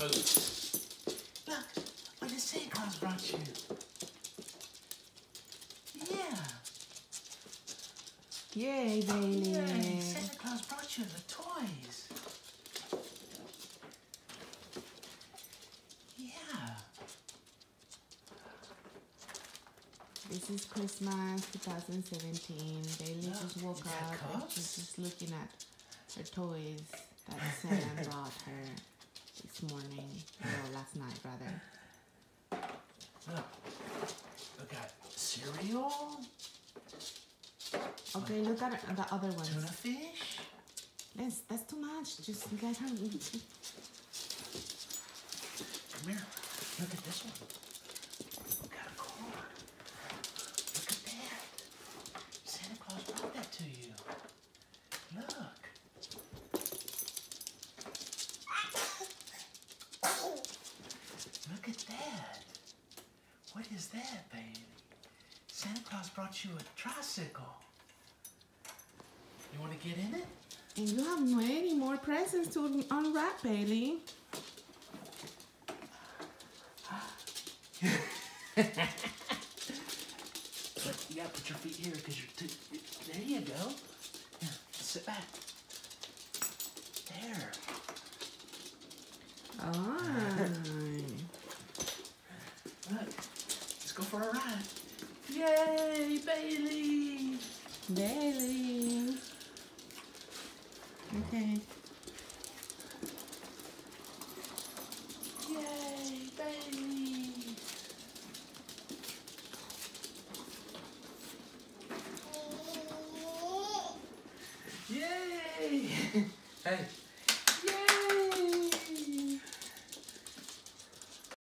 boots. Look, what the Santa Claus brought you. Yeah. Yay, oh, Bailey. Yay, Santa Claus brought you the toys. Yeah. This is Christmas 2017. Bailey Look, just woke up and she's just looking at her toys that Santa brought her this morning. No, last night, rather. Look. We got cereal, Okay, look at the other tuna fish. That's, that's too much. Just, you guys have. Come here. Look at this one. We got a card. Look at that. Santa Claus brought that to you. Look. Look at that. What is that, baby? Santa Claus brought you a tricycle. You want to get in it? And you have many more presents to unwrap, Bailey. But you gotta put your feet here because you're too. There you go. Here, sit back. There. Ah. Look. Let's go for a ride. Yay, Bailey! Bailey. Okay. Yay, Bailey! Yay! hey,